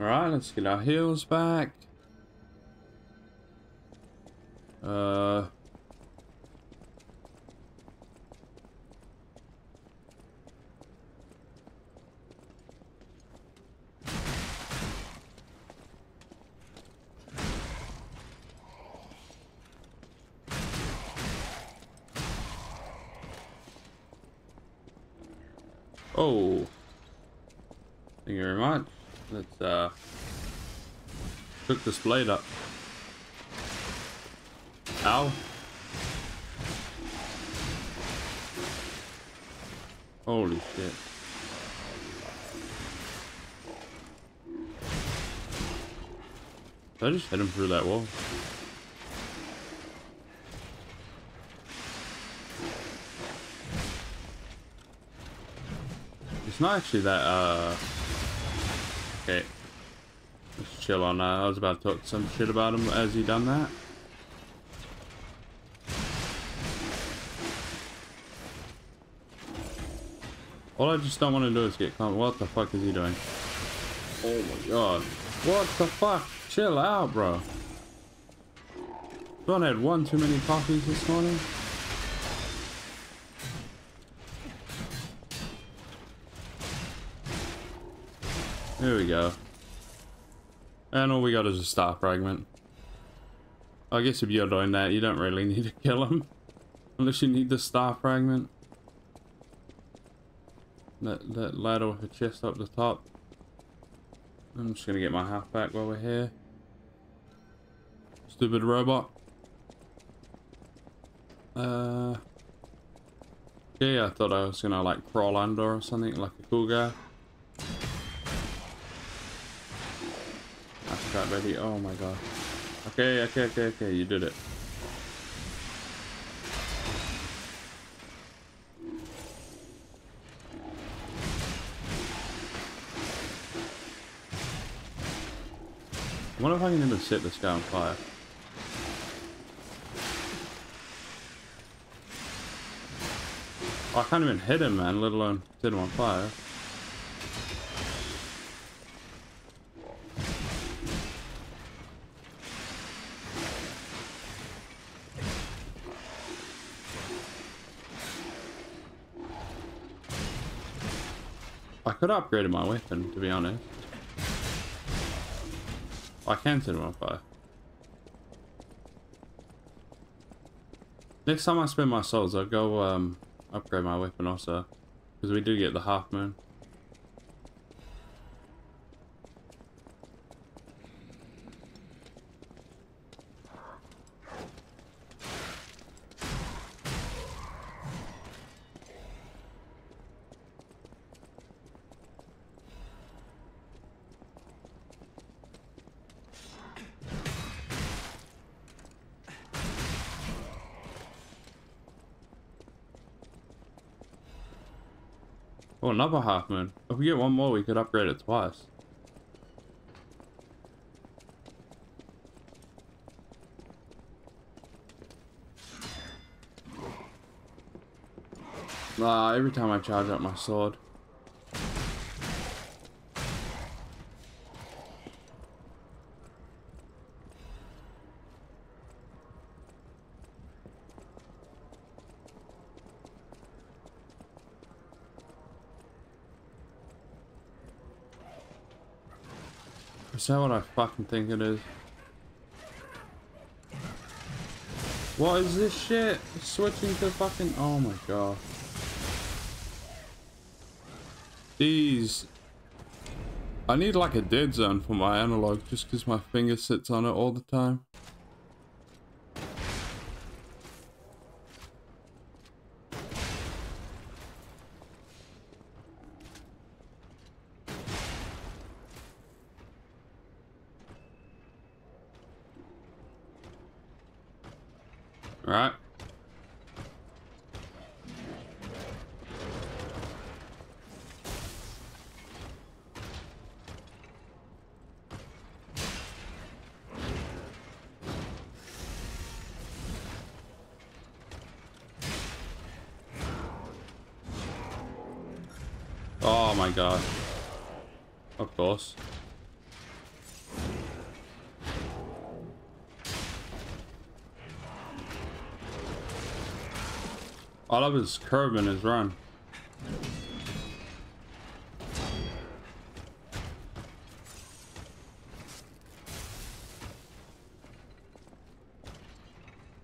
Alright, let's get our heels back. Uh... Oh. Thank you very much. Let's uh cook this blade up. Ow. Holy shit. Did I just hit him through that wall? It's not actually that, uh... Okay. Let's chill on that. I was about to talk some shit about him as he done that. All I just don't want to do is get caught. What the fuck is he doing? Oh my god. What the fuck? Chill out, bro. Don't had one too many coffees this morning. There we go. And all we got is a star fragment. I guess if you're doing that, you don't really need to kill him. Unless you need the star fragment. That, that ladder with a chest up the top. I'm just gonna get my half back while we're here. Stupid robot. Uh... Yeah, I thought I was gonna like crawl under or something like a cool guy. That's ready. Oh my god. Okay, okay, okay, okay, you did it. I wonder if I can even set this guy on fire. Oh, I can't even hit him, man, let alone set him on fire. Could have upgraded my weapon, to be honest. I can set him on fire. Next time I spend my souls, I'll go um, upgrade my weapon also. Because we do get the half moon. Oh, another half moon. If we get one more, we could upgrade it twice. Ah, every time I charge up my sword. Is that what I fucking think it is? What is this shit? Switching to fucking... Oh my god. These... I need like a dead zone for my analog just because my finger sits on it all the time. Curve and his run.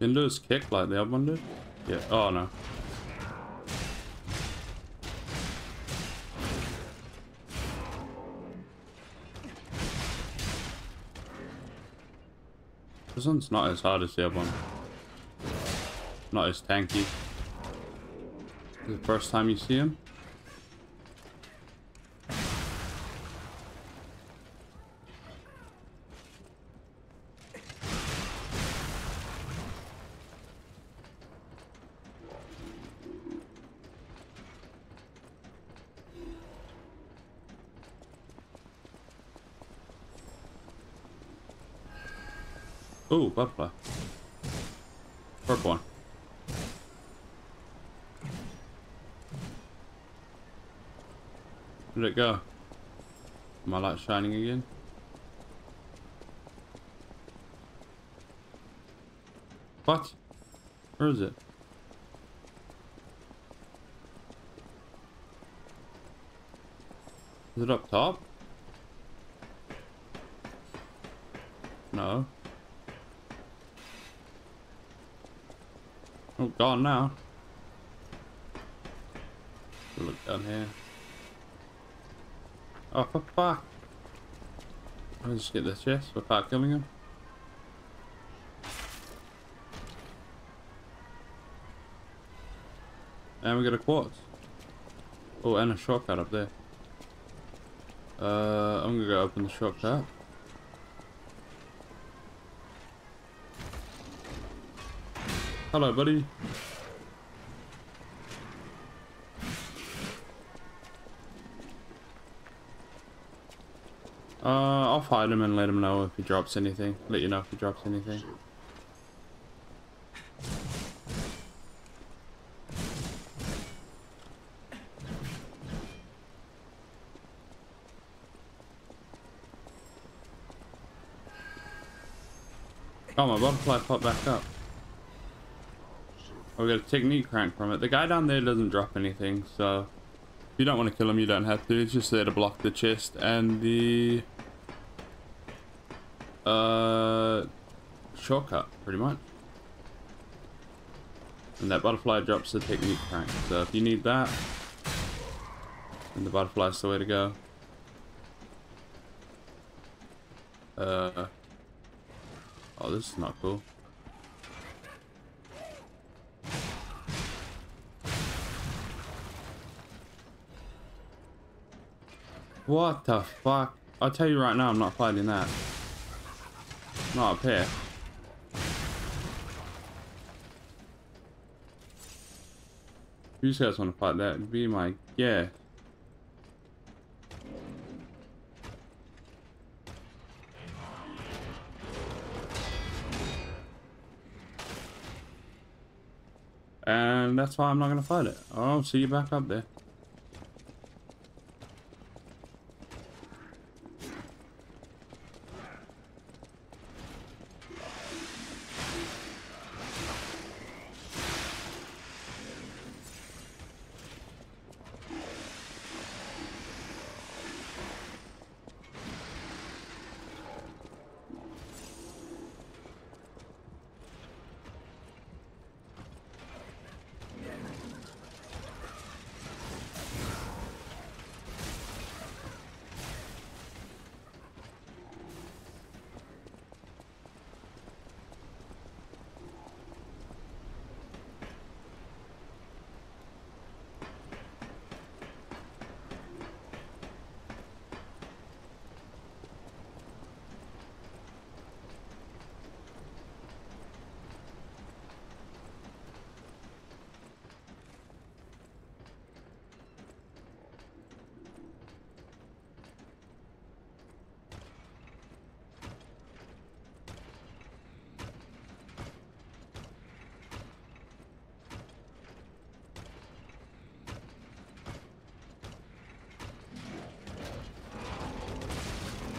Didn't do his kick like the other one did? Yeah. Oh no. This one's not as hard as the other one. Not as tanky. The first time you see him. Ooh, butterfly. Purple one. Where'd it go? My light shining again? What? Where is it? Is it up top? No. Oh, gone now. Look down here. Oh, for fuck. Let's just get the chest without killing him. And we got a quartz. Oh, and a shortcut up there. Uh, I'm gonna go open the shortcut. Hello, buddy. Fight him and let him know if he drops anything. Let you know if he drops anything. Oh, my butterfly popped back up. Oh, we got a technique crank from it. The guy down there doesn't drop anything, so... If you don't want to kill him, you don't have to. It's just there to block the chest and the... Uh... Shortcut, pretty much. And that butterfly drops the technique crank. So if you need that, then the butterfly's the way to go. Uh... Oh, this is not cool. What the fuck? I'll tell you right now, I'm not fighting that. Not up here. You guys want to fight that, be my yeah. And that's why I'm not to fight it. I'll see you back up there.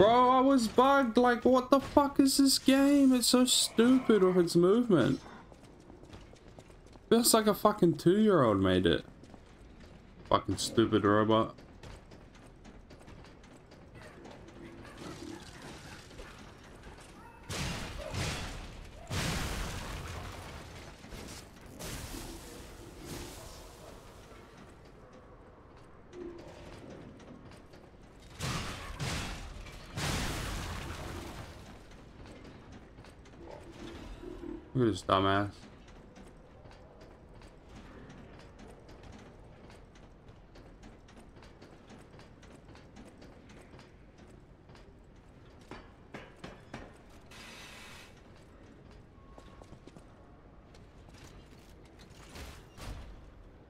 Bro, I was bugged. Like, what the fuck is this game? It's so stupid with its movement. Feels like a fucking two-year-old made it. Fucking stupid robot. This dumbass.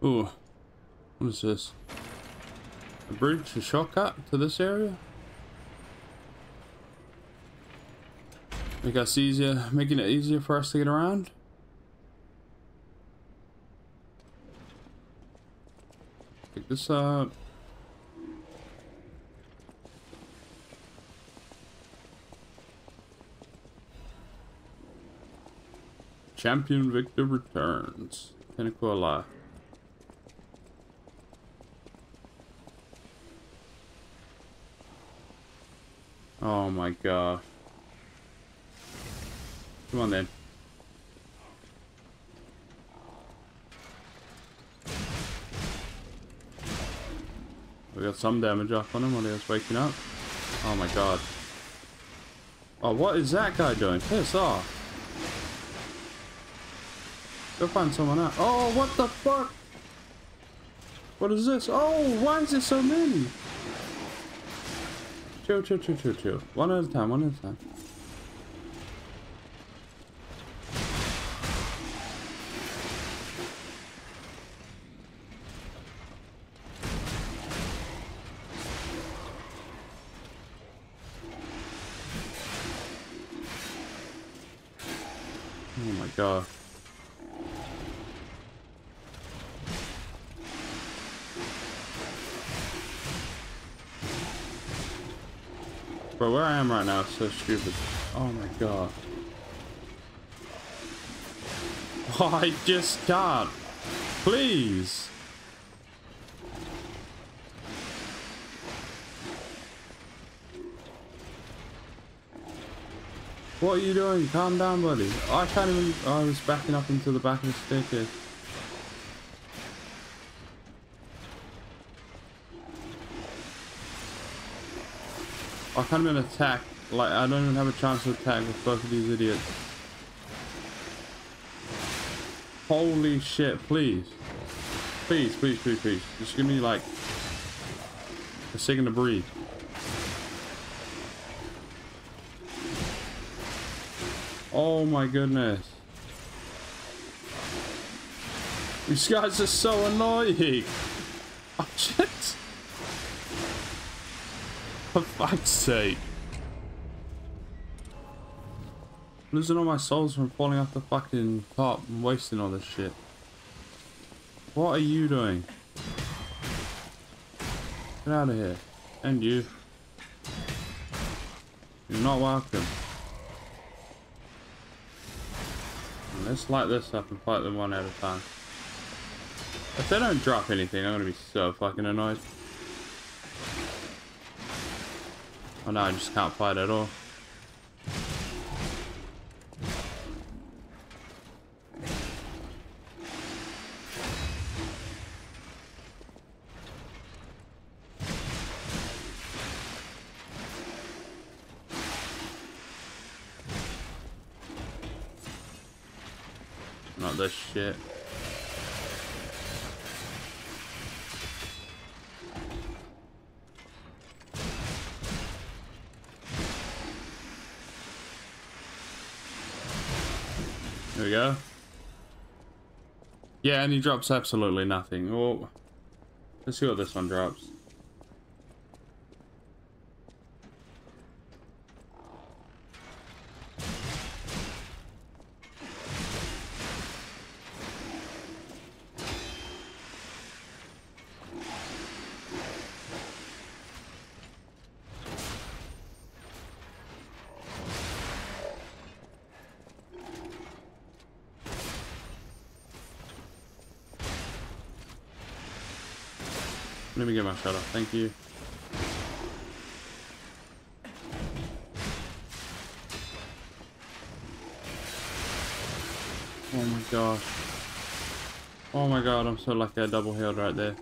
Ooh. What is this? A bridge, a shortcut to this area? Make us easier, making it easier for us to get around. Pick this up. Champion Victor returns. Pinnacle alive. Oh my gosh. Come on then. We got some damage off on him while he was waking up. Oh my god. Oh, what is that guy doing? Piss off. Go find someone out. Oh, what the fuck? What is this? Oh, why is there so many? Chill, chill, chill, chill, chill. One at a time, one at a time. So stupid. Oh my god. I just can't. Please. What are you doing? Calm down, buddy. I can't even... Oh, I was backing up into the back of the staircase. I can't even attack. Like, I don't even have a chance to attack with both of these idiots. Holy shit, please. Please, please, please, please. Just give me, like, a second to breathe. Oh my goodness. These guys are so annoying. Oh shit. For fuck's sake. Losing all my souls from falling off the fucking top and wasting all this shit. What are you doing? Get out of here. And you. You're not welcome. Let's light this up and fight them one at a time. If they don't drop anything, I'm gonna be so fucking annoyed. Oh no, I just can't fight at all. This shit. There we go. Yeah, and he drops absolutely nothing. Oh, let's see what this one drops. Off. Thank you. Oh my gosh. Oh my god, I'm so lucky I double healed right there.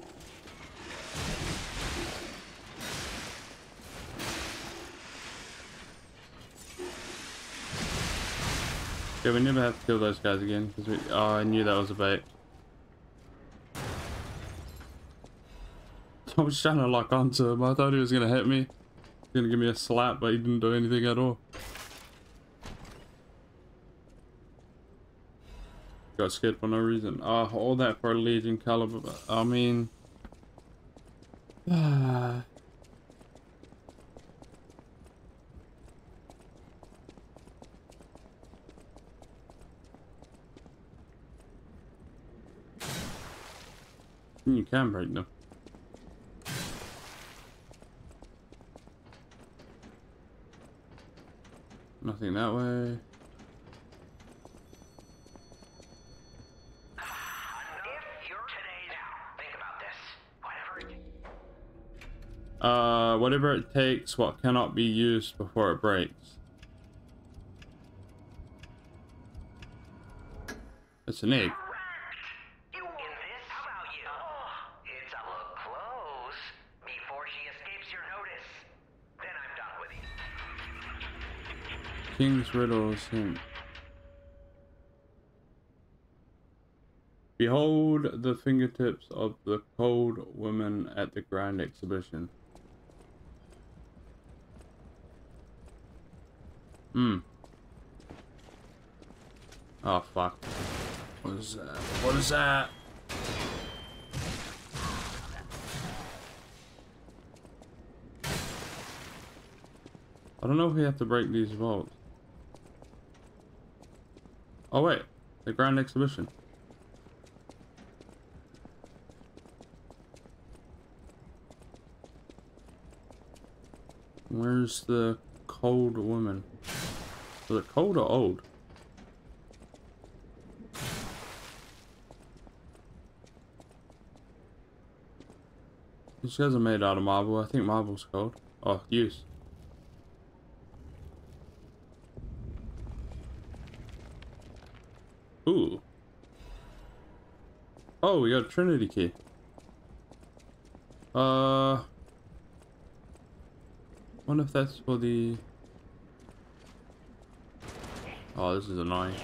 Yeah, we never have to kill those guys again because we. Oh, I knew that was a bait. Was trying to lock onto him. I thought he was gonna hit me. He was gonna give me a slap, but he didn't do anything at all. Got scared for no reason. Oh, all that for a Legion caliber. I mean. You can break them. Nothing that way. Uh, whatever it takes, what cannot be used before it breaks. It's an egg. King's Riddles hint. Behold the fingertips of the cold woman at the grand exhibition. Hmm. Oh fuck. What is that? What is that? I don't know if we have to break these vaults. Oh wait, the Grand Exhibition. Where's the cold woman? Is it cold or old? These guys are made out of marble. I think marble's cold. Oh, use. Ooh. Oh, we got a Trinity key. Uh. Wonder if that's for the. Oh, this is annoying.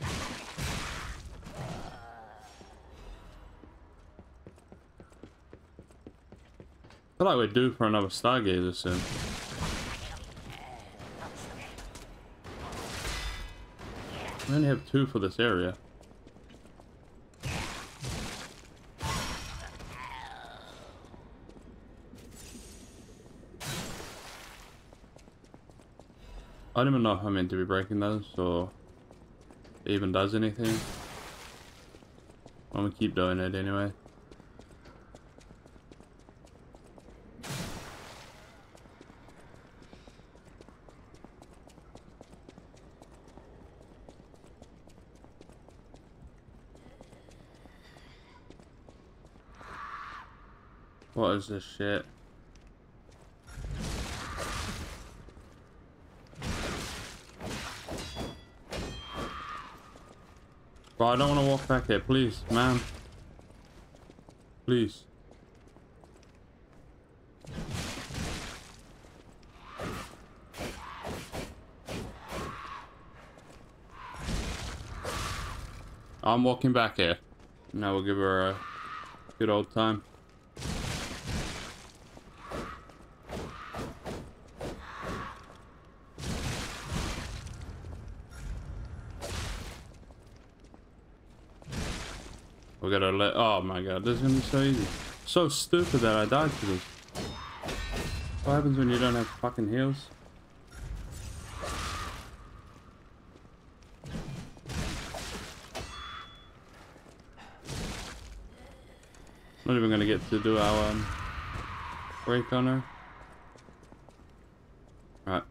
I feel like we're due for another Stargazer soon. We only have two for this area. I don't even know if I'm meant to be breaking those or even does anything. I'm gonna keep doing it anyway. Is this shit? Bro, I don't want to walk back here, please, man. Please. I'm walking back here. Now we'll give her a good old time. We gotta let. Oh my god, this is gonna be so easy. So stupid that I died to this. What happens when you don't have fucking heals? Not even gonna get to do our um, break on her. Right.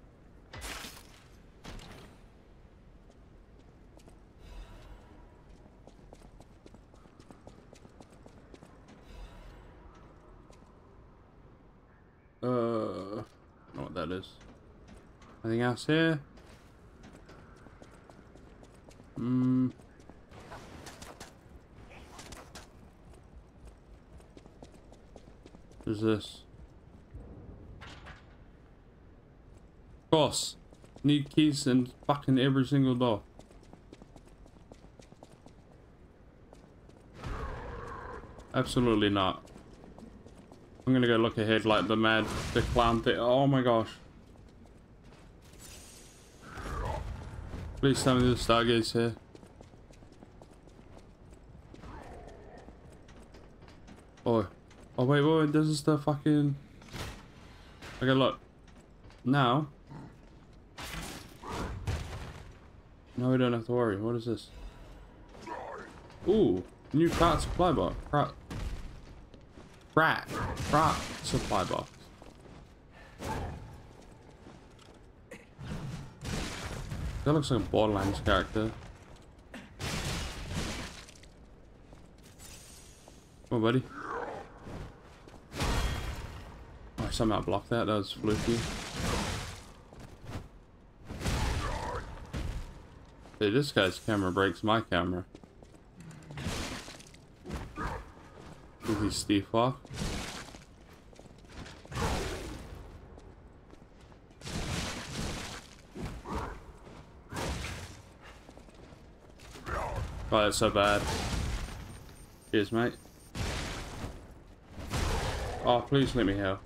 that is. Anything else here? Hmm. Who's this? Of course. Need keys and fucking every single door. Absolutely not. I'm gonna go look ahead like the mad, the clown thing. Oh my gosh. Please tell me the Stargate's here. Oh. Oh wait, wait, wait, this is the fucking... Okay, look. Now. Now we don't have to worry. What is this? Ooh, new cart supply box. Cart. Rat. Rat supply box. That looks like a Borderlands character. Come on, buddy. Oh, somehow blocked that. That was fluky. Hey, this guy's camera breaks my camera. Is he Steve Fox? Oh, that's so bad. Cheers, mate. Oh, please let me help.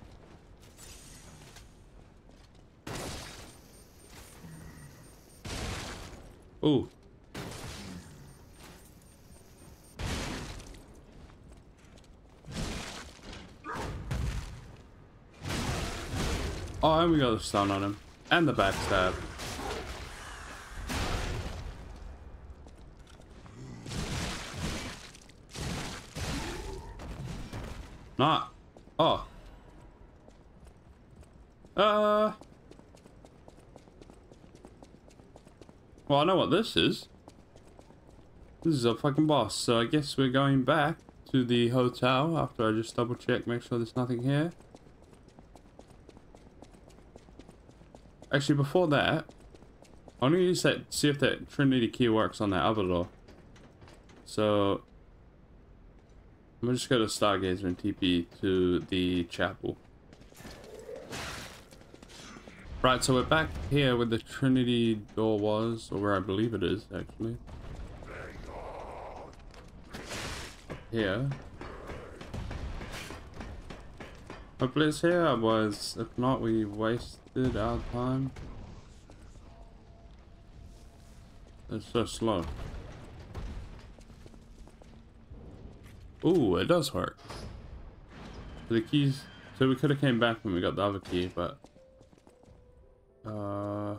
Ooh. Oh, and we got the stun on him. And the backstab. Not. Oh. Uh. Well, I know what this is. This is a fucking boss, so I guess we're going back to the hotel after I just double check, make sure there's nothing here. Actually, before that, I'm gonna use that, see if that Trinity key works on that other door. So, I'm just go to Stargazer and TP to the chapel. Right, so we're back here where the Trinity door was, or where I believe it is, actually. Here. Hopefully it's here, otherwise, if not, we wasted our time. It's so slow. Ooh, it does work. The keys... So we could have came back when we got the other key, but... Uh...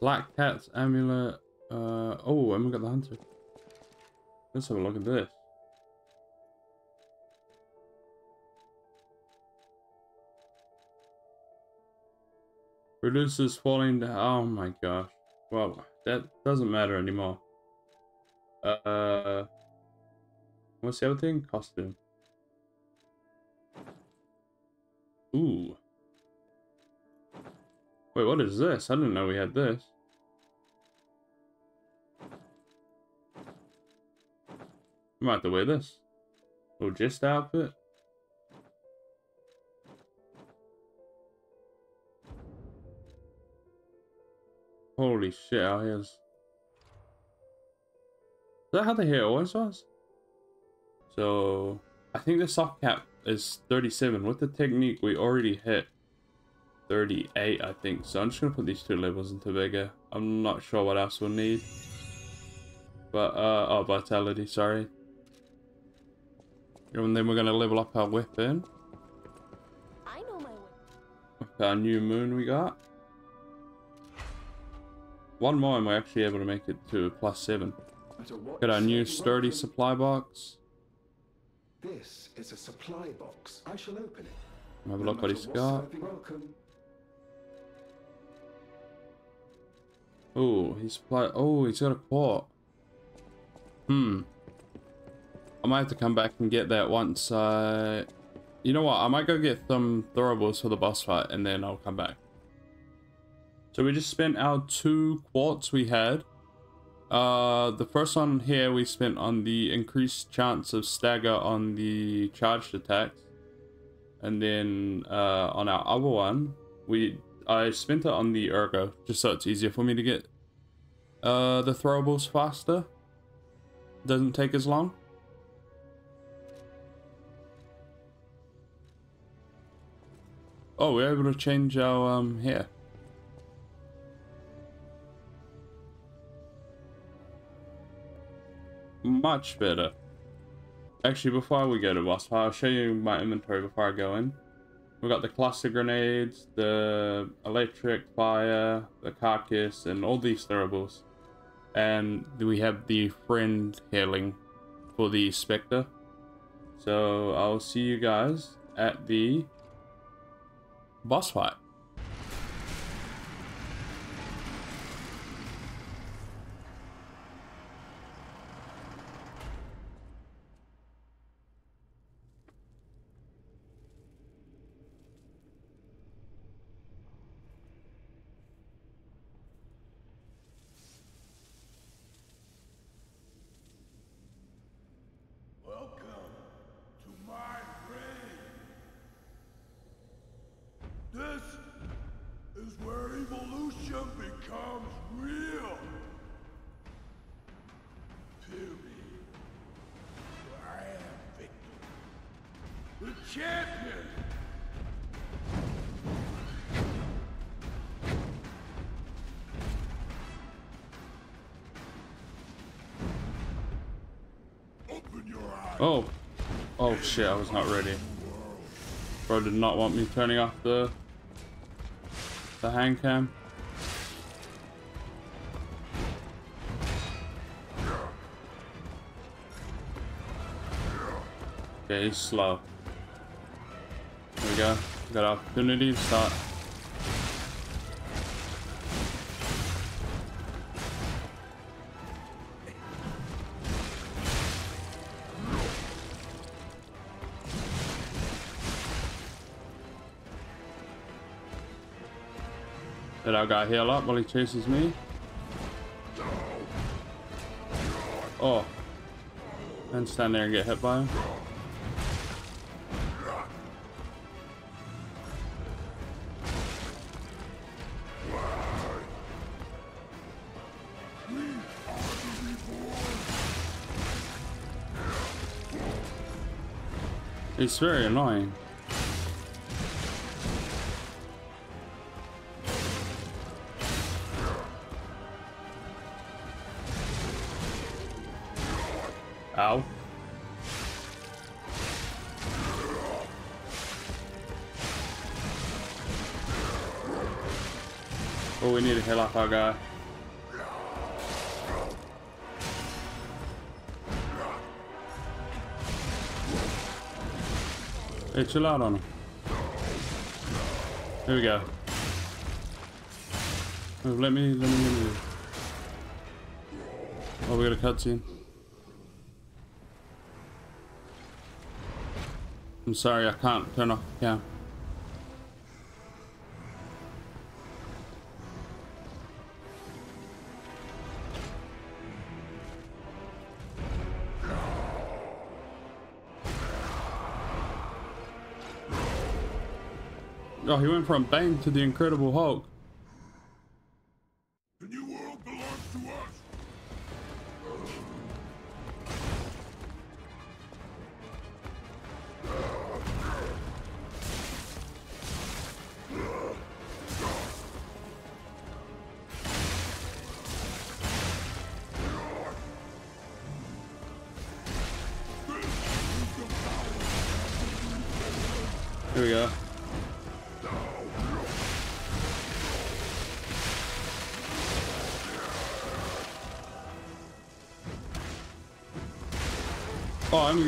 Black Cat's Amulet. Uh, oh, and we got the Hunter. Let's have a look at this. Reduces falling down. Oh my gosh. Well, that doesn't matter anymore. Uh, what's the other thing? Costume. Ooh. Wait, what is this? I didn't know we had this. I might have to wear this. Little just outfit. Holy shit, out here's... Is that how the hair always was? So, I think the soft cap is 37. With the technique, we already hit 38, I think. So I'm just going to put these two levels into vigor. I'm not sure what else we'll need. But, uh, oh, vitality, sorry. And then we're going to level up our weapon. I know my. With our new moon we got. One more and we're actually able to make it to plus seven. Got our new sturdy supply box. This is a supply box. I shall open it. Have a look what he's got. Oh, he's supply. Oh, he's got a quart. Hmm. I might have to come back and get that once I... You know what? I might go get some throwables for the boss fight and then I'll come back. So we just spent our two quartz we had. Uh, the first one here we spent on the increased chance of stagger on the charged attacks. And then uh, on our other one, we I spent it on the ergo, just so it's easier for me to get uh, the throwables faster. Doesn't take as long. Oh, we're able to change our um, hair. Much better. Actually, before we go to boss fight, I'll show you my inventory before I go in. We've got the cluster grenades, the electric fire, the carcass, and all these throwables. And we have the friend hailing for the Spectre. So I'll see you guys at the boss fight. Oh. Oh shit, I was not ready. Bro did not want me turning off the the hand cam. Okay, he's slow. There we go. Got opportunity to start. Guy heal up while he chases me. Oh. And stand there and get hit by him. It's very annoying. Our guy. Hey, chill out on him. Here we go. Oh, let me, let me, let me. Oh, we got a cutscene. I'm sorry, I can't turn off the cam. Oh, he went from Bane to the Incredible Hulk.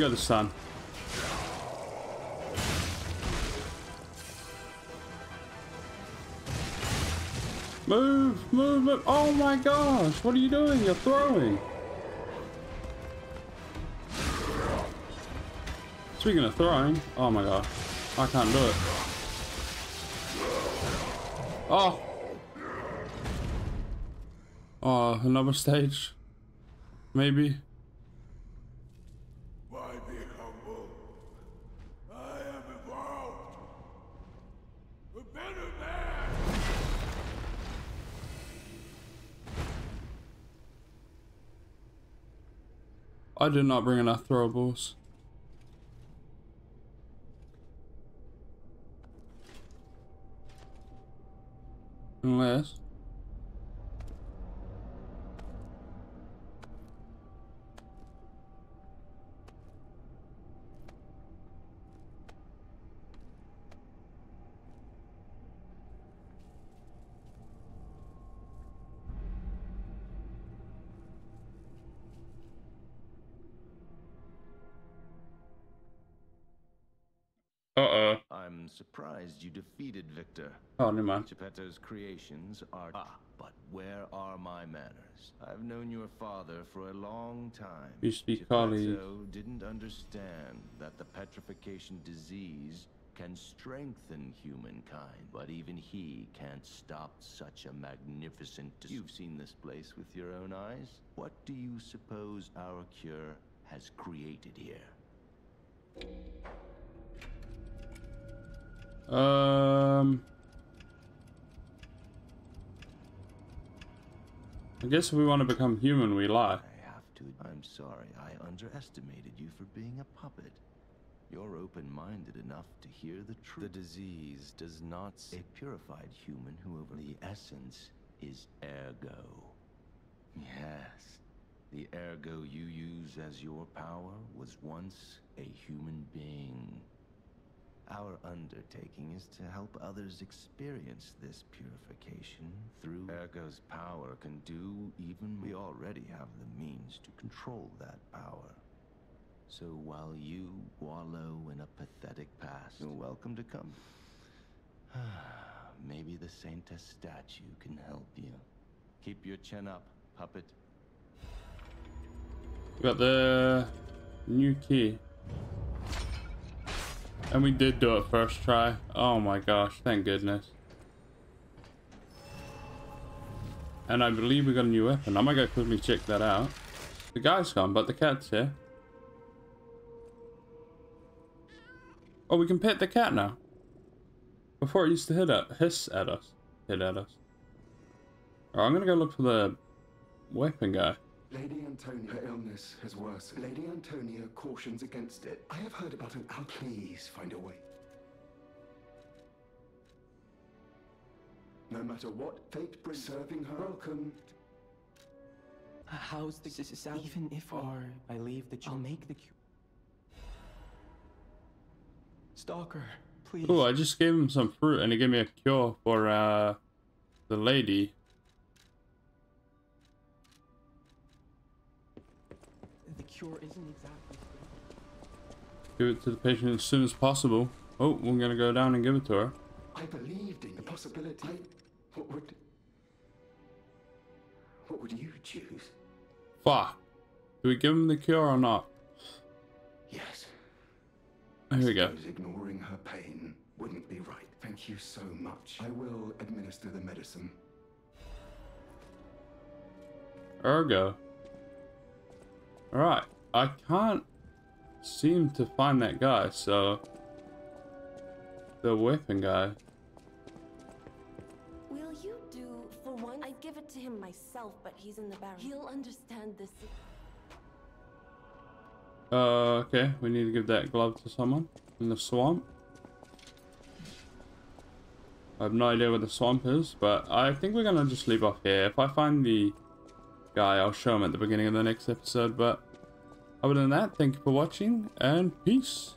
Go the sun. Move, move, move. Oh my gosh, what are you doing? You're throwing. Speaking of throwing, oh my god, I can't do it. Oh! Oh, another stage? Maybe? Why be humble? I am evolved. A better man. I did not bring enough throwables. Unless... surprised you defeated Victor. Oh, never mind. Geppetto's creations are ah, but where are my manners? I've known your father for a long time. You speak colleague. didn't understand that the petrification disease can strengthen humankind, but even he can't stop such a magnificent. You've seen this place with your own eyes. What do you suppose our cure has created here? Um... I guess if we want to become human, we lie. I have to. I'm sorry, I underestimated you for being a puppet. You're open-minded enough to hear the truth. The disease does not A purified human who over the essence is ergo. Yes, the ergo you use as your power was once a human being. Our undertaking is to help others experience this purification through Ergo's power can do even we already have the means to control that power. So while you wallow in a pathetic past, you're welcome to come. Maybe the Saintess statue can help you. Keep your chin up, puppet. We got the new key. And we did do it first try. Oh my gosh, thank goodness. And I believe we got a new weapon. I might go quickly check that out. The guy's gone, but the cat's here. Oh, we can pet the cat now. Before it used to hit at, hiss at us. Hit at us. Alright, I'm gonna go look for the weapon guy. Lady Antonia, her illness has worsened. Lady Antonia cautions against it. I have heard about an out. Please find a way. No matter what fate brings, serving her. Welcome. How's the s- s- Even if or I leave the I'll make the cure. Stalker, please. Oh, I just gave him some fruit and he gave me a cure for uh the lady. Cure isn't exactly. Give it to the patient as soon as possible. Oh, we're gonna go down and give it to her. I believed in the possibility. I, what would. What would you choose? Fuck. Do we give him the cure or not? Yes. Here we go. Suppose ignoring her pain wouldn't be right. Thank you so much. I will administer the medicine. Ergo. Alright. I can't seem to find that guy, so... The weapon guy. Will you do for one? I'd give it to him myself, but he's in the barrel. He'll understand this. Uh, okay. We need to give that glove to someone in the swamp. I have no idea where the swamp is, but I think we're gonna just leave off here. If I find the guy, I'll show him at the beginning of the next episode, but other than that, thank you for watching, and peace.